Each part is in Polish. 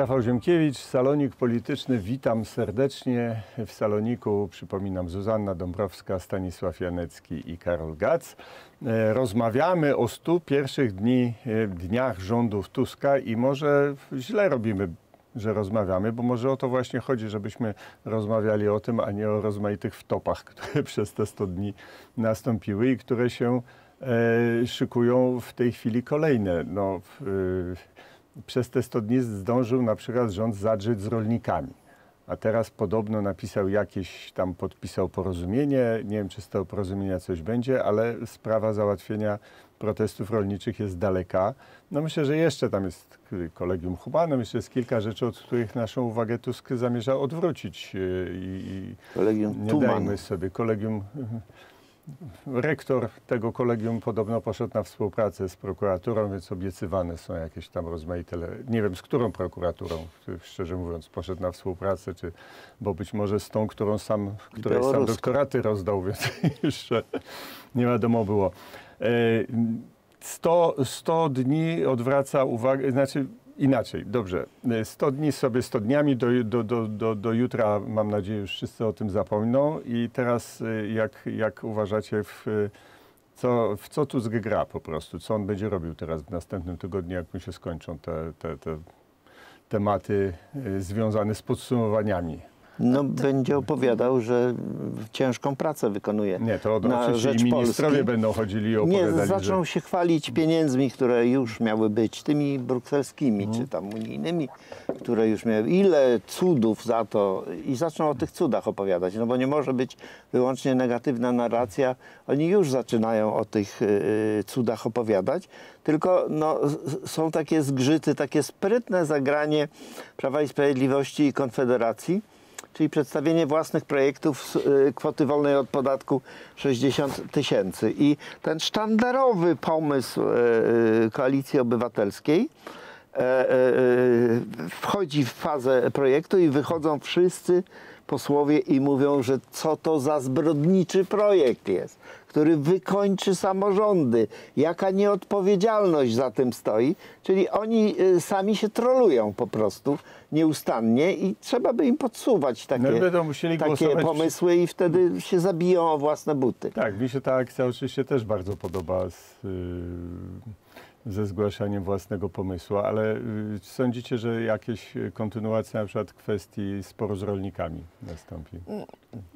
Rafał Ziemkiewicz, Salonik Polityczny. Witam serdecznie. W Saloniku, przypominam, Zuzanna Dąbrowska, Stanisław Janecki i Karol Gac. E, Rozmawiamy o 100 pierwszych dni, e, dniach rządów Tuska i może źle robimy, że rozmawiamy, bo może o to właśnie chodzi, żebyśmy rozmawiali o tym, a nie o rozmaitych wtopach, które przez te 100 dni nastąpiły i które się e, szykują w tej chwili kolejne. No, e, przez te 100 dni zdążył na przykład rząd zadrzeć z rolnikami. A teraz podobno napisał jakieś, tam podpisał porozumienie. Nie wiem, czy z tego porozumienia coś będzie, ale sprawa załatwienia protestów rolniczych jest daleka. No myślę, że jeszcze tam jest kolegium Humanum, jeszcze jest kilka rzeczy, od których naszą uwagę Tusk zamierza odwrócić. yy, I, i Kolegium nie Tuman. dajmy sobie kolegium. Rektor tego kolegium podobno poszedł na współpracę z prokuraturą, więc obiecywane są jakieś tam rozmaite. Nie wiem z którą prokuraturą, szczerze mówiąc, poszedł na współpracę, czy, bo być może z tą, którą sam, której sam doktoraty rozdał, więc jeszcze nie wiadomo było. E, 100, 100 dni odwraca uwagę, znaczy inaczej, dobrze. E, 100 dni sobie 100 dniami, do, do, do, do, do jutra mam nadzieję już wszyscy o tym zapomną i teraz e, jak, jak uważacie w, e, co, w co Tusk gra po prostu, co on będzie robił teraz w następnym tygodniu, jak mu się skończą te, te, te tematy e, związane z podsumowaniami. No, będzie opowiadał, że ciężką pracę wykonuje. Nie, to Na oczywiście rzecz ministrowie Polski. będą chodzili i Nie, opowiadali, zaczną że... się chwalić pieniędzmi, które już miały być, tymi brukselskimi Mhm. czy tam unijnymi, które już miały. Ile cudów za to i zaczną o tych cudach opowiadać, no bo nie może być wyłącznie negatywna narracja. Oni już zaczynają o tych y, cudach opowiadać, tylko no, są takie zgrzyty, takie sprytne zagranie Prawa i Sprawiedliwości i Konfederacji czyli przedstawienie własnych projektów z y, kwoty wolnej od podatku 60 tysięcy. I ten sztandarowy pomysł y, y, Koalicji Obywatelskiej wchodzi w fazę projektu i wychodzą wszyscy posłowie i mówią, że co to za zbrodniczy projekt jest, który wykończy samorządy, jaka nieodpowiedzialność za tym stoi. Czyli oni sami się trolują po prostu nieustannie i trzeba by im podsuwać takie, No takie pomysły i wtedy się zabiją o własne buty. Tak, mi się ta akcja oczywiście też bardzo podoba z, y, ze zgłaszaniem własnego pomysłu, ale y, sądzicie, że jakieś kontynuacja na przykład kwestii sporu z rolnikami nastąpi?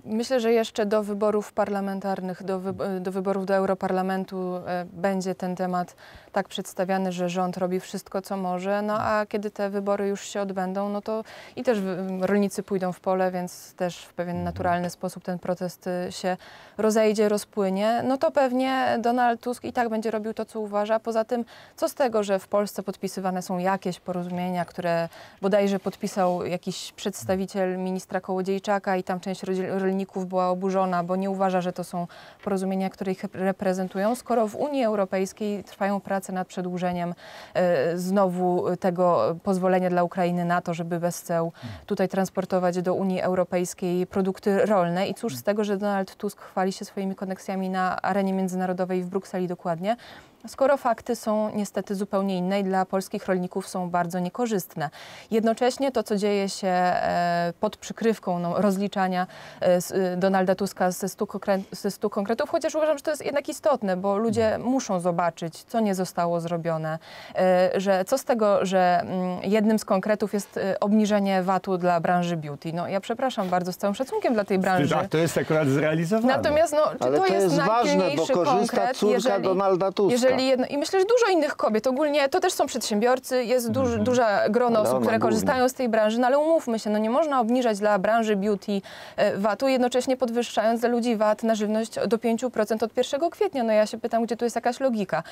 Myślę, że jeszcze do wyborów parlamentarnych, do, wy, do wyborów do Europarlamentu e, będzie ten temat tak przedstawiany, że rząd robi wszystko, co może, no a kiedy te wybory już się odbędą, no to i też rolnicy pójdą w pole, więc też w pewien naturalny sposób ten protest y, się rozejdzie, rozpłynie, no to pewnie Donald Tusk i tak będzie robił to, co uważa. Poza tym, co z tego, że w Polsce podpisywane są jakieś porozumienia, które bodajże podpisał jakiś przedstawiciel ministra Kołodziejczaka i tam część rodzi- rolników była oburzona, bo nie uważa, że to są porozumienia, które ich reprezentują, skoro w Unii Europejskiej trwają prace nad przedłużeniem e, znowu tego pozwolenia dla Ukrainy na to, żeby bez ceł tutaj transportować do Unii Europejskiej produkty rolne. I cóż z tego, że Donald Tusk chwali się swoimi koneksjami na arenie międzynarodowej w Brukseli dokładnie, skoro fakty są niestety zupełnie inne i dla polskich rolników są bardzo niekorzystne. Jednocześnie to, co dzieje się e, pod przykrywką no, rozliczania e, e, Donalda Tuska ze 100, konkre- ze 100 konkretów, chociaż uważam, że to jest jednak istotne, bo ludzie muszą zobaczyć, co nie zostało zrobione, że co z tego, że mm, jednym z konkretów jest obniżenie VAT-u dla branży beauty. No ja przepraszam bardzo, z całym szacunkiem dla tej branży. Tak, to jest akurat zrealizowane. Natomiast no, czy to, to jest, jest ważne, bo korzysta konkret, córka jeżeli, Donalda Tuska. Jeżeli jedno, I myślę, że dużo innych kobiet, ogólnie to też są przedsiębiorcy, jest duż, duża grono. Ale osób, ona które głównie. korzystają z tej branży, no ale umówmy się, no nie można obniżać dla branży beauty e, VAT-u, jednocześnie podwyższając dla ludzi VAT na żywność do 5% od 1 kwietnia. No ja się pytam, gdzie tu jest jakaś logika.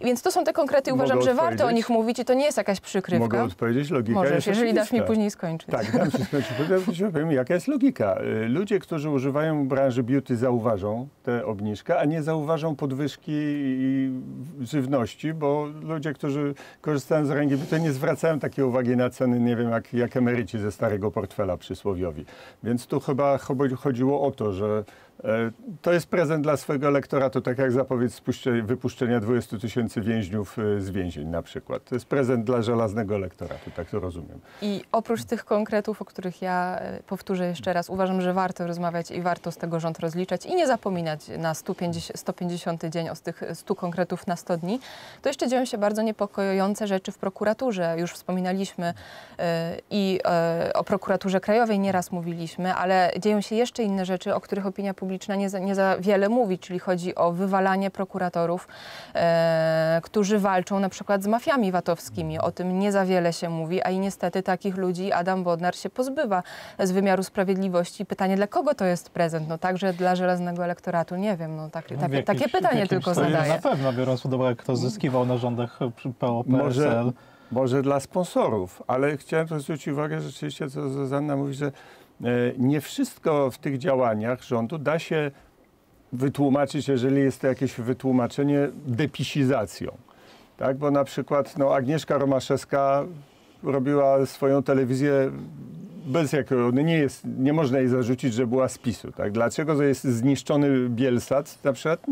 Więc to są te konkrety, Mogę uważam, że warto o nich mówić i to nie jest jakaś przykrywka. Mogę odpowiedzieć, logika Możesz, jest jeżeli dasz mi oczywista. później skończyć. Tak, dam ci skończyć. Ci powiem, jaka jest logika. Y, Ludzie, którzy używają branży beauty zauważą tę obniżkę, a nie zauważą podwyżki i żywności, bo ludzie, którzy korzystają z ręki bytu, nie zwracają takiej uwagi na ceny, nie wiem, jak, jak emeryci ze starego portfela przysłowiowi. Więc tu chyba chodziło o to, że to jest prezent dla swojego elektoratu, tak jak zapowiedź wypuszczenia 20 tysięcy więźniów e, z więzień na przykład. To jest prezent dla żelaznego elektoratu, tak to rozumiem. I oprócz tych konkretów, o których ja e, powtórzę jeszcze raz, uważam, że warto rozmawiać i warto z tego rząd rozliczać i nie zapominać na 150, 150 dzień o tych 100 konkretów na 100 dni, to jeszcze dzieją się bardzo niepokojące rzeczy w prokuraturze. Już wspominaliśmy e, i o prokuraturze krajowej nieraz mówiliśmy, ale dzieją się jeszcze inne rzeczy, o których opinia publiczna nie za, nie za wiele mówi, czyli chodzi o wywalanie prokuratorów, e, którzy walczą na przykład z mafiami VAT-owskimi. O tym nie za wiele się mówi, a i niestety takich ludzi Adam Bodnar się pozbywa z wymiaru sprawiedliwości. Pytanie, dla kogo to jest prezent? No także dla żelaznego elektoratu? Nie wiem, no tak, No, w takie, pytanie tylko zadaję. Na pewno, biorąc pod uwagę, kto zyskiwał na rządach PO, Może, PSL. może dla sponsorów, ale chciałem też zwrócić uwagę, że rzeczywiście, co Zuzanna mówi, że nie wszystko w tych działaniach rządu da się wytłumaczyć, jeżeli jest to jakieś wytłumaczenie depisizacją. Tak? Bo na przykład no, Agnieszka Romaszewska robiła swoją telewizję bez jakiego, nie, jest, nie można jej zarzucić, że była z PiSu. Tak? Dlaczego jest zniszczony Bielsat na przykład?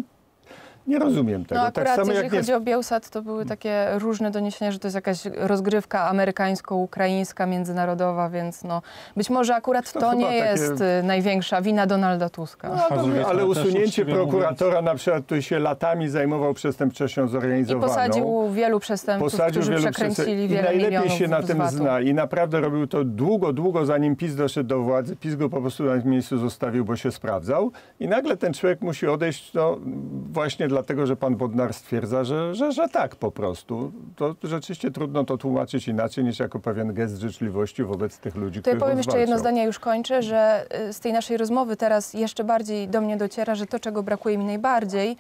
Nie rozumiem tego. No tak akurat samo jeżeli jak nie chodzi o Bielsat, to były takie różne doniesienia, że to jest jakaś rozgrywka amerykańsko-ukraińska, międzynarodowa, więc no być może akurat To to, nie takie- jest y, największa wina Donalda Tuska. No, z drugiej ale usunięcie prokuratora na przykład, który się latami zajmował przestępczością I zorganizowaną. posadził wielu przestępców, Posadził którzy wielu przekręcili przestęp- I wiele najlepiej się na tym zna. I naprawdę robił to długo, długo zanim PiS doszedł do władzy. PiS go po prostu na miejscu zostawił, bo się sprawdzał. I nagle ten człowiek musi odejść no, właśnie dlatego, że pan Bodnar stwierdza, że, że, że tak po prostu. To rzeczywiście trudno to tłumaczyć inaczej niż jako pewien gest życzliwości wobec tych ludzi, To ja powiem jeszcze jedno zdanie, już kończę, że y, z tej naszej rozmowy teraz jeszcze bardziej do mnie dociera, że to, czego brakuje mi najbardziej,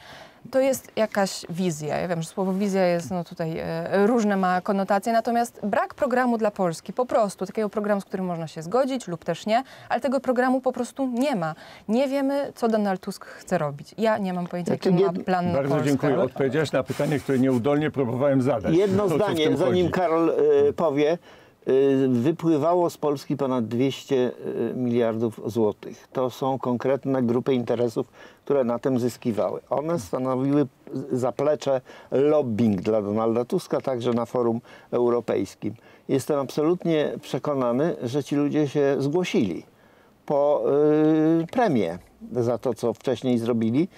to jest jakaś wizja. Ja wiem, że słowo wizja jest no, tutaj e, różne ma konotacje, natomiast brak programu dla Polski, po prostu takiego programu, z którym można się zgodzić lub też nie, ale tego programu po prostu nie ma. Nie wiemy, co Donald Tusk chce robić. Ja nie mam pojęcia, Znaczy, jaki ma plan na Bardzo Polskę. dziękuję. Odpowiedziałeś na pytanie, które nieudolnie próbowałem zadać. Jedno zdanie, zanim chodzi? Karol y, powie. Y, wypływało z Polski ponad 200 y, miliardów złotych. To są konkretne grupy interesów, które na tym zyskiwały. One stanowiły zaplecze lobbying dla Donalda Tuska, także na forum europejskim. Jestem absolutnie przekonany, że ci ludzie się zgłosili po y, premię za to, co wcześniej zrobili,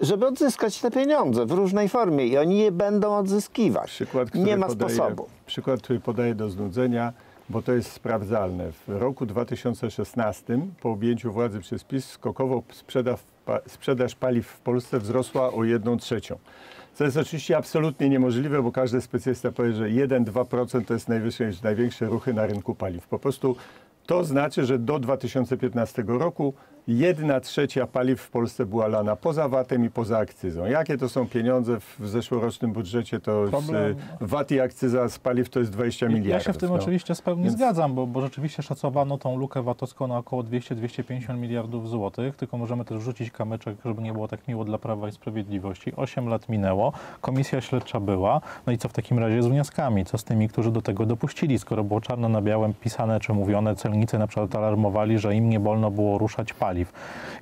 żeby odzyskać te pieniądze w różnej formie i oni je będą odzyskiwać. Przykład, który Nie ma podaję, sposobu. Przykład, który podaję do znudzenia, bo to jest sprawdzalne. W roku 2016 po objęciu władzy przez PiS skokowo sprzedaż, sprzedaż paliw w Polsce wzrosła o 1 trzecią. Co jest oczywiście absolutnie niemożliwe, bo każdy specjalista powie, że 1-2% to jest najwyższe, największe ruchy na rynku paliw. Po prostu to znaczy, że do 2015 roku jedna trzecia paliw w Polsce była lana poza VAT-em i poza akcyzą. Jakie to są pieniądze w zeszłorocznym budżecie? To Problem- VAT i akcyza z paliw to jest 20 Ja miliardów. się w tym no. oczywiście z pełni Więc- zgadzam, bo, bo rzeczywiście szacowano tą lukę VAT-owską na około 200-250 miliardów złotych, tylko możemy też rzucić kamyczek, żeby nie było tak miło dla Prawa i Sprawiedliwości. Osiem lat minęło, komisja śledcza była, no i co w takim razie z wnioskami? Co z tymi, którzy do tego dopuścili, skoro było czarno na białym pisane czy mówione, celnicy na przykład alarmowali, że im nie wolno było ruszać paliw.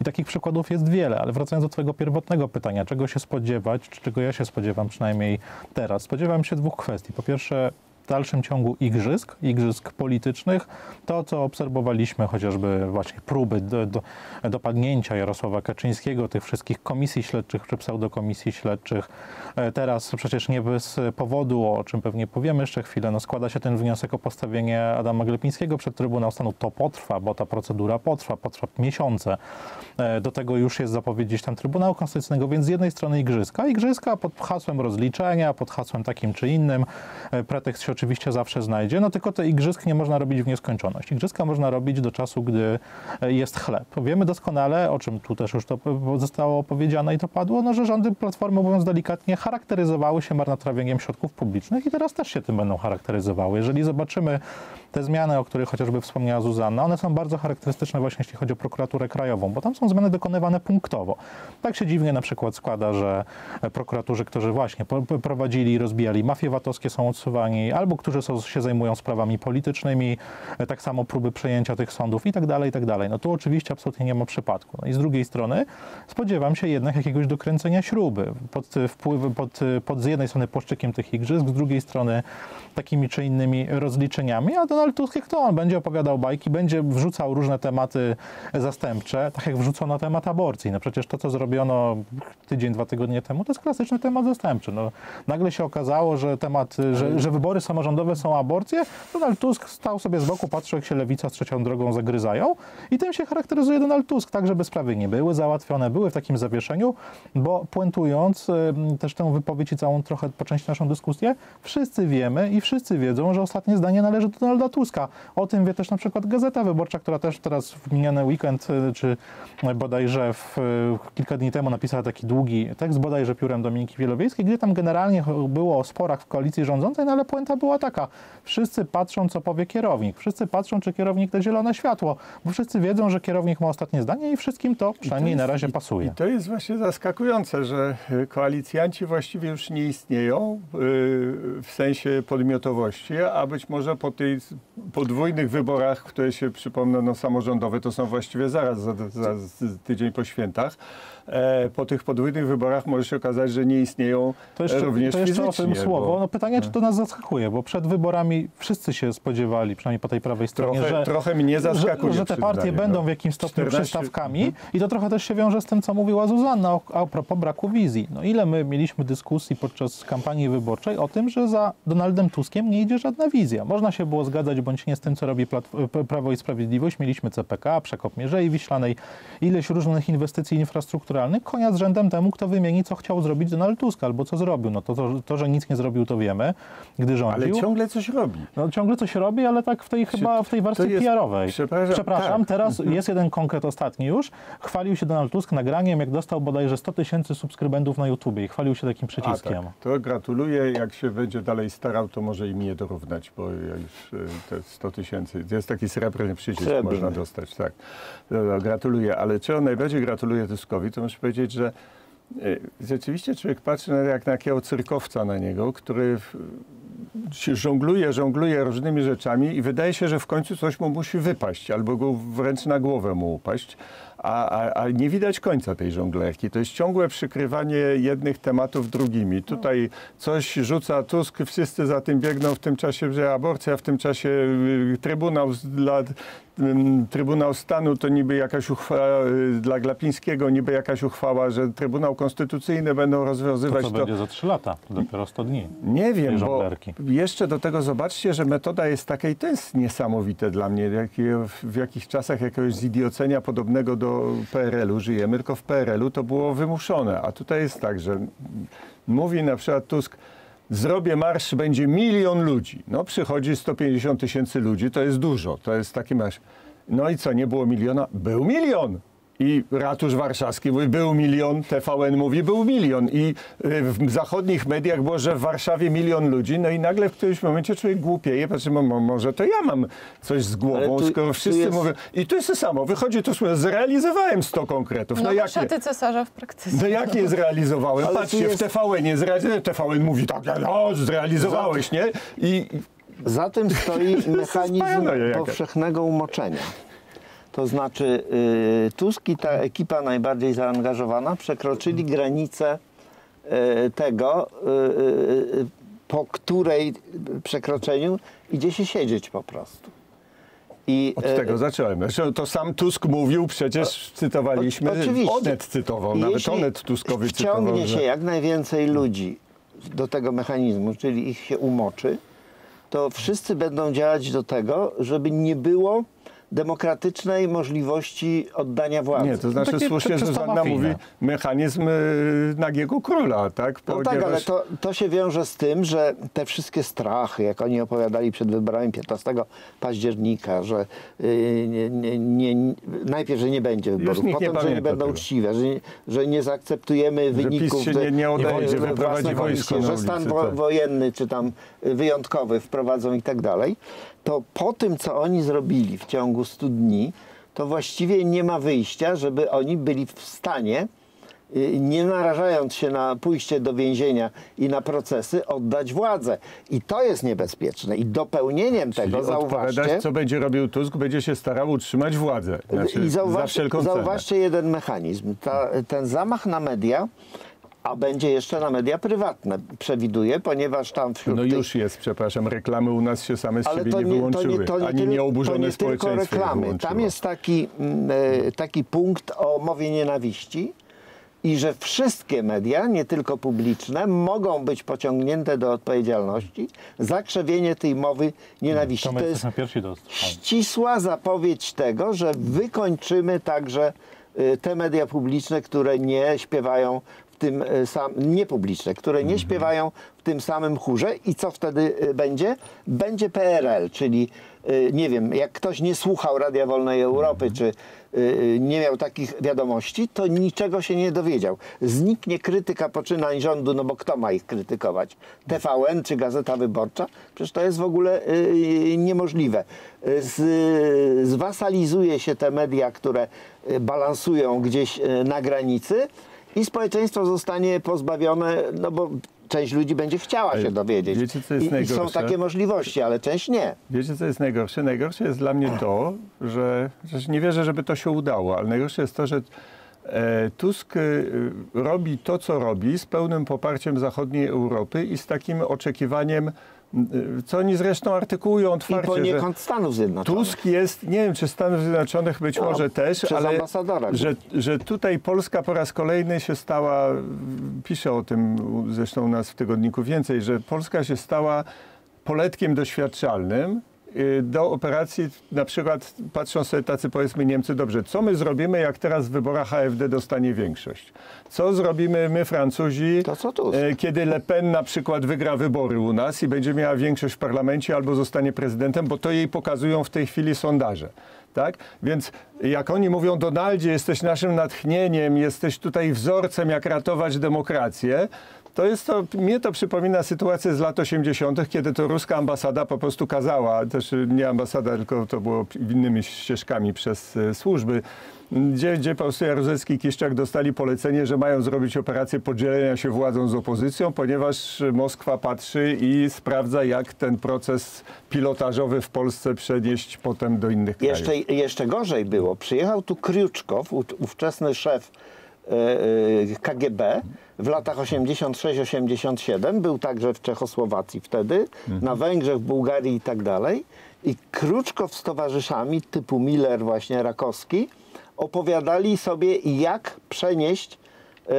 I takich przykładów jest wiele, ale wracając do twojego pierwotnego pytania, czego się spodziewać, czy czego ja się spodziewam przynajmniej teraz? Spodziewam się dwóch kwestii. Po pierwsze, w dalszym ciągu igrzysk, igrzysk politycznych, to co obserwowaliśmy, chociażby właśnie próby do, do, dopadnięcia Jarosława Kaczyńskiego, tych wszystkich komisji śledczych czy pseudokomisji śledczych. E, Teraz przecież nie bez powodu, o czym pewnie powiemy jeszcze chwilę, no składa się ten wniosek o postawienie Adama Glepińskiego przed Trybunał Stanu. To potrwa, bo ta procedura potrwa, potrwa miesiące. E, Do tego już jest zapowiedź gdzieś tam Trybunału Konstytucyjnego, więc z jednej strony igrzyska, igrzyska pod hasłem rozliczenia, pod hasłem takim czy innym, e, pretekst się oczywiście zawsze znajdzie, no tylko te igrzysk nie można robić w nieskończoność. Igrzyska można robić do czasu, gdy e, jest chleb. Wiemy doskonale, o czym tu też już to zostało powiedziane i to padło, no, że rządy Platformy, mówiąc delikatnie, charakteryzowały się marnotrawieniem środków publicznych i teraz też się tym będą charakteryzowały. Jeżeli zobaczymy te zmiany, o których chociażby wspomniała Zuzanna, one są bardzo charakterystyczne właśnie jeśli chodzi o prokuraturę krajową, bo tam są zmiany dokonywane punktowo. Tak się dziwnie na przykład składa, że prokuratorzy, którzy właśnie prowadzili i rozbijali mafie VAT-owskie są odsuwani, albo którzy są, się zajmują sprawami politycznymi, e, tak samo próby przejęcia tych sądów i tak dalej, i tak dalej. No tu oczywiście absolutnie nie ma przypadku. No i z drugiej strony spodziewam się jednak jakiegoś dokręcenia śruby pod, e, wpływ, pod, e, pod z jednej strony płaszczykiem tych igrzysk, z drugiej strony takimi czy innymi rozliczeniami, a Donald Tusk, jak to on będzie opowiadał bajki, będzie wrzucał różne tematy zastępcze, tak jak wrzucono temat aborcji. No przecież to, co zrobiono tydzień, dwa tygodnie temu, to jest klasyczny temat zastępczy. No, nagle się okazało, że temat, że, że wybory samorządowe są aborcje, Donald Tusk stał sobie z boku, patrzył, jak się lewica z trzecią drogą zagryzają i tym się charakteryzuje Donald Tusk, tak żeby sprawy nie były załatwione, były w takim zawieszeniu, bo puentując też tę wypowiedź i całą trochę po części naszą dyskusję, wszyscy wiemy i wszyscy wiedzą, że ostatnie zdanie należy do Donalda Tuska. O tym wie też na przykład Gazeta Wyborcza, która też teraz w miniony weekend, y, czy bodajże w, y, kilka dni temu napisała taki długi tekst, bodajże piórem Dominiki Wielowiejskiej, gdzie tam generalnie było o sporach w koalicji rządzącej, no ale puenta była taka. Wszyscy patrzą, co powie kierownik. Wszyscy patrzą, czy kierownik da zielone światło, bo wszyscy wiedzą, że kierownik ma ostatnie zdanie i wszystkim to przynajmniej jest- na razie pasuje. I to jest właśnie zaskakujące, że y, koalicjanci właściwie już nie istnieją y, w sensie podmiotowości, a być może po tych podwójnych wyborach, które się przypomnę, no samorządowe, to są właściwie zaraz, za, za tydzień po świętach, e, po tych podwójnych wyborach może się okazać, że nie istnieją To jeszcze, również to jeszcze o fizycznie. tym słowo. bo No pytanie, czy to nas zaskakuje, bo przed wyborami wszyscy się spodziewali, przynajmniej po tej prawej stronie, trochę, że, trochę mnie zaskakuje. że, że te partie będą no. w jakimś stopniu 14 przystawkami i to trochę też się wiąże z tym, co mówiła Zuzanna o, a propos braku wizji. No ile my mieliśmy dyskusji podczas kampanii wyborczej o tym, że za Donaldem Tuskiem nie idzie żadna wizja. Można się było zgadzać bądź nie z tym, co robi P- Prawo i Sprawiedliwość. Mieliśmy CPK, przekop Mierzei Wiślanej, ileś różnych inwestycji infrastrukturalnych, konia z rzędem temu, kto wymieni, co chciał zrobić Donald Tusk albo co zrobił. No to, to, to że nic nie zrobił, to wiemy, gdy Ale ciągle coś robi. No ciągle coś robi, ale tak w tej chyba w tej wersji jest- PR-owej. przepraszam, Przepraszam, tak. teraz jest jeden konkret ostatni już. Chwalił się Donald Tusk nagraniem, jak dostał bodajże 100 tysięcy subskrybentów na YouTubie i chwalił się takim A, przyciskiem. tak. To gratuluję. Jak się będzie dalej starał, to może i mnie dorównać, bo ja już y, te 100 tysięcy. Jest taki srebrny przycisk, Srebrny. można dostać. Tak. No, no, gratuluję. Ale czego najbardziej gratuluję Tuskowi, to muszę powiedzieć, że y, rzeczywiście człowiek patrzy na, jak na jakiego cyrkowca na niego, który żongluje, żongluje różnymi rzeczami i wydaje się, że w końcu coś mu musi wypaść, albo go wręcz na głowę mu upaść, a, a, a nie widać końca tej żonglerki. To jest ciągłe przykrywanie jednych tematów drugimi. Tutaj coś rzuca Tusk, wszyscy za tym biegną w tym czasie, że aborcja, w tym czasie y, Trybunał dla ym, Trybunał Stanu to niby jakaś uchwała y, dla Glapińskiego, niby jakaś uchwała, że Trybunał Konstytucyjny będą To rozwiązywać co będzie za 3 lata? Dopiero 100 dni. nie wiem, bo jeszcze do tego zobaczcie, że metoda jest taka i to jest niesamowite dla mnie, w jakich czasach jakiegoś zidiocenia podobnego do PRL-u żyjemy, tylko w PRL-u to było wymuszone, a tutaj jest tak, że mówi na przykład Tusk, zrobię marsz, będzie milion ludzi. No przychodzi 150 tysięcy ludzi, to jest dużo, to jest taki marsz. No i co, nie było miliona? Był milion. I ratusz warszawski mówi, był milion, TVN mówi, był milion. I y, w zachodnich mediach było, że w Warszawie milion ludzi. No i nagle w którymś momencie człowiek głupieje, patrzy, mo, mo, może to ja mam coś z głową, tu- skoro wszyscy jest- mówią. I tu jest to samo, wychodzi to, że zrealizowałem 100 konkretów. No, No, no jakie? szaty cesarza w praktyce. No jak nie zrealizowałem? Ale Patrzcie, jest- w TVN-ie zrealizowałem. TVN mówi tak, no zrealizowałeś, nie? I Za tym stoi mechanizm powszechnego umoczenia. To znaczy y, Tusk i ta ekipa najbardziej zaangażowana przekroczyli granicę y, tego, y, po której przekroczeniu idzie się siedzieć po prostu. I, od tego zacząłem. Zresztą to sam Tusk mówił, przecież cytowaliśmy, O- oczywiście. Onet cytował, nawet Onet Tuskowy cytował. wciągnie że- się jak najwięcej ludzi do tego mechanizmu, czyli ich się umoczy, to wszyscy będą działać do tego, żeby nie było demokratycznej możliwości oddania władzy. Nie, to znaczy Takie słusznie Zuzanna mafijne. mówi mechanizm y, nagiego króla, tak? No tak, ale to, to się wiąże z tym, że te wszystkie strachy, jak oni opowiadali przed wyborami 15 października, że y, nie, nie, nie, najpierw, że nie będzie wyborów, nikt nie potem, że nie będą tego. uczciwe, że, nie- że nie zaakceptujemy wyników, się że- nie- nie odejdzie, że wyprowadzi wojsko komisje, że stan tak. wojenny czy tam wyjątkowy wprowadzą i tak dalej, to po tym, co oni zrobili w ciągu 100 dni, to właściwie nie ma wyjścia, żeby oni byli w stanie y, nie narażając się na pójście do więzienia i na procesy, oddać władzę. I to jest niebezpieczne. I dopełnieniem tego, odpowiadać, zauważcie, co będzie robił Tusk, będzie się starał utrzymać władzę. Znaczy, i za zauważcie, wszelką zauważcie jeden mechanizm. Ta, ten zamach na media, a będzie jeszcze na media prywatne, przewiduje, ponieważ tam wśród No tych już jest, przepraszam, reklamy u nas się same z ale siebie to nie nie, to wyłączyły, nie, to nie, ani nieoburzone to nie tylko społeczeństwo reklamy. Tam jest taki, mm, e, taki punkt o mowie nienawiści i że wszystkie media, nie tylko publiczne, mogą być pociągnięte do odpowiedzialności za krzewienie tej mowy nienawiści. To To jest ścisła zapowiedź tego, że wykończymy także y, te media publiczne, które nie śpiewają w tym y, samym, niepubliczne, które nie śpiewają w tym samym chórze i co wtedy y, będzie? Będzie PRL, czyli y, nie wiem, jak ktoś nie słuchał Radia Wolnej Europy, czy y, y, nie miał takich wiadomości, to niczego się nie dowiedział. Zniknie krytyka poczynań rządu, no bo kto ma ich krytykować? TVN czy Gazeta Wyborcza? Przecież to jest w ogóle niemożliwe. Zwasalizuje się te media, które balansują gdzieś na granicy i społeczeństwo zostanie pozbawione, no bo część ludzi będzie chciała się dowiedzieć. wiecie, co jest I, I są najgorsze? takie możliwości, ale część nie. Wiecie, co jest najgorsze? Najgorsze jest dla mnie to, że, że nie wierzę, żeby to się udało, ale najgorsze jest to, że e, Tusk e, robi to, co robi z pełnym poparciem zachodniej Europy i z takim oczekiwaniem, co oni zresztą artykułują I otwarcie, że poniekąd Stanów Zjednoczonych. Tusk jest, nie wiem czy Stanów Zjednoczonych być No, może też, ale ambasadora że, że tutaj Polska po raz kolejny się stała, pisze o tym zresztą u nas w tygodniku więcej, że Polska się stała poletkiem doświadczalnym y, do operacji, na przykład patrzą sobie tacy powiedzmy Niemcy, dobrze, co my zrobimy, jak teraz w wyborach AfD dostanie większość? Co zrobimy my Francuzi, e, kiedy Le Pen na przykład wygra wybory u nas i będzie miała większość w parlamencie albo zostanie prezydentem, bo to jej pokazują w tej chwili sondaże. Tak? Więc jak oni mówią, Donaldzie, jesteś naszym natchnieniem, jesteś tutaj wzorcem, jak ratować demokrację, to jest to, mnie to przypomina sytuację z lat 80., kiedy to ruska ambasada po prostu kazała, też nie ambasada, tylko to było innymi ścieżkami przez y, służby, gdzie, gdzie po prostu Jaruzelski i Kiszczak dostali polecenie, że mają zrobić operację podzielenia się władzą z opozycją, ponieważ Moskwa patrzy i sprawdza, jak ten proces pilotażowy w Polsce przenieść potem do innych krajów. Jeszcze, jeszcze gorzej było. Przyjechał tu Kriuczkow, ów- ówczesny szef e, e, KGB w latach 86-87. Był także w Czechosłowacji wtedy, na Węgrzech, w Bułgarii i tak dalej. I Kruczkow z towarzyszami typu Miller, właśnie Rakowski, opowiadali sobie, jak przenieść e,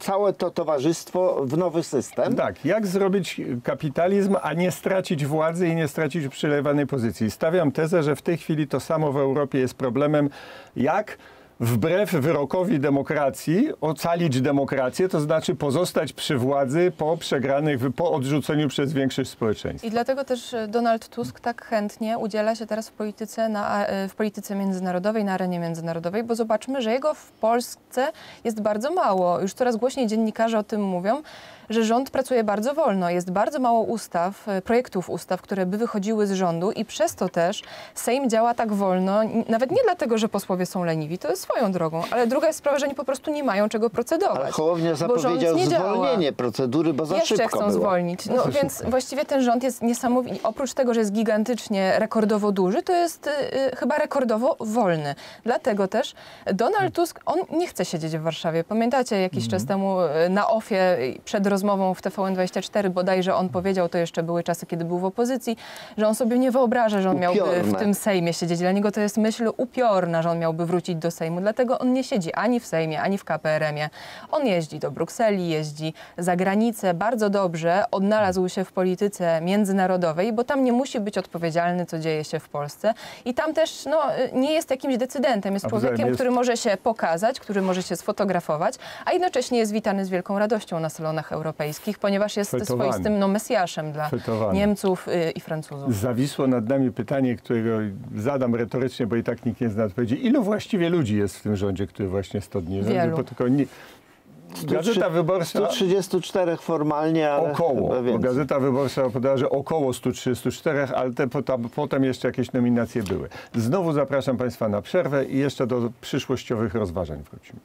całe to towarzystwo w nowy system. Tak, jak zrobić kapitalizm, a nie stracić władzy i nie stracić uprzywilejowanej pozycji. Stawiam tezę, że w tej chwili to samo w Europie jest problemem, jak wbrew wyrokowi demokracji ocalić demokrację, to znaczy pozostać przy władzy po przegranych, po odrzuceniu przez większość społeczeństwa. I dlatego też e, Donald Tusk tak chętnie udziela się teraz w polityce, na, e, w polityce międzynarodowej, na arenie międzynarodowej, bo zobaczmy, że jego w Polsce jest bardzo mało. Już coraz głośniej dziennikarze o tym mówią, że rząd pracuje bardzo wolno. Jest bardzo mało ustaw, e, projektów ustaw, które by wychodziły z rządu i przez to też Sejm działa tak wolno. Nawet nie dlatego, że posłowie są leniwi, to jest swoją drogą, ale druga jest sprawa, że oni po prostu nie mają czego procedować. Ale Hołownia zapowiedział nie działa. zwolnienie procedury, bo za Jeszcze szybko chcą było. zwolnić. No więc właściwie ten rząd jest niesamowity. Oprócz tego, że jest gigantycznie, rekordowo duży, to jest y, y, chyba rekordowo wolny. Dlatego też Donald Tusk, on nie chce siedzieć w Warszawie. Pamiętacie jakiś czas temu y, na ofie przed rozmową rozmową w TVN24 bodajże on powiedział, to jeszcze były czasy, kiedy był w opozycji, że on sobie nie wyobraża, że on miałby w Upiorne. tym Sejmie siedzieć. Dla niego to jest myśl upiorna, że on miałby wrócić do Sejmu. Dlatego on nie siedzi ani w Sejmie, ani w KPRM-ie. On jeździ do Brukseli, jeździ za granicę. Bardzo dobrze odnalazł się w polityce międzynarodowej, bo tam nie musi być odpowiedzialny, co dzieje się w Polsce. I tam też no, nie jest jakimś decydentem. Jest człowiekiem, jest- który może się pokazać, który może się sfotografować, a jednocześnie jest witany z wielką radością na salonach europejskich, ponieważ jest Fetowany. swoistym no, mesjaszem dla Fetowany. Niemców y, i Francuzów. Zawisło nad nami pytanie, którego zadam retorycznie, bo i tak nikt nie zna odpowiedzi. Ilu właściwie ludzi jest w tym rządzie, który właśnie 100 dni rządzi? Wielu. Bo tylko nie... Gazeta Wyborcza 134 formalnie, ale około. Gazeta Wyborcza podała, że około 134, ale te, potem, potem jeszcze jakieś nominacje były. Znowu zapraszam Państwa na przerwę i jeszcze do przyszłościowych rozważań wrócimy.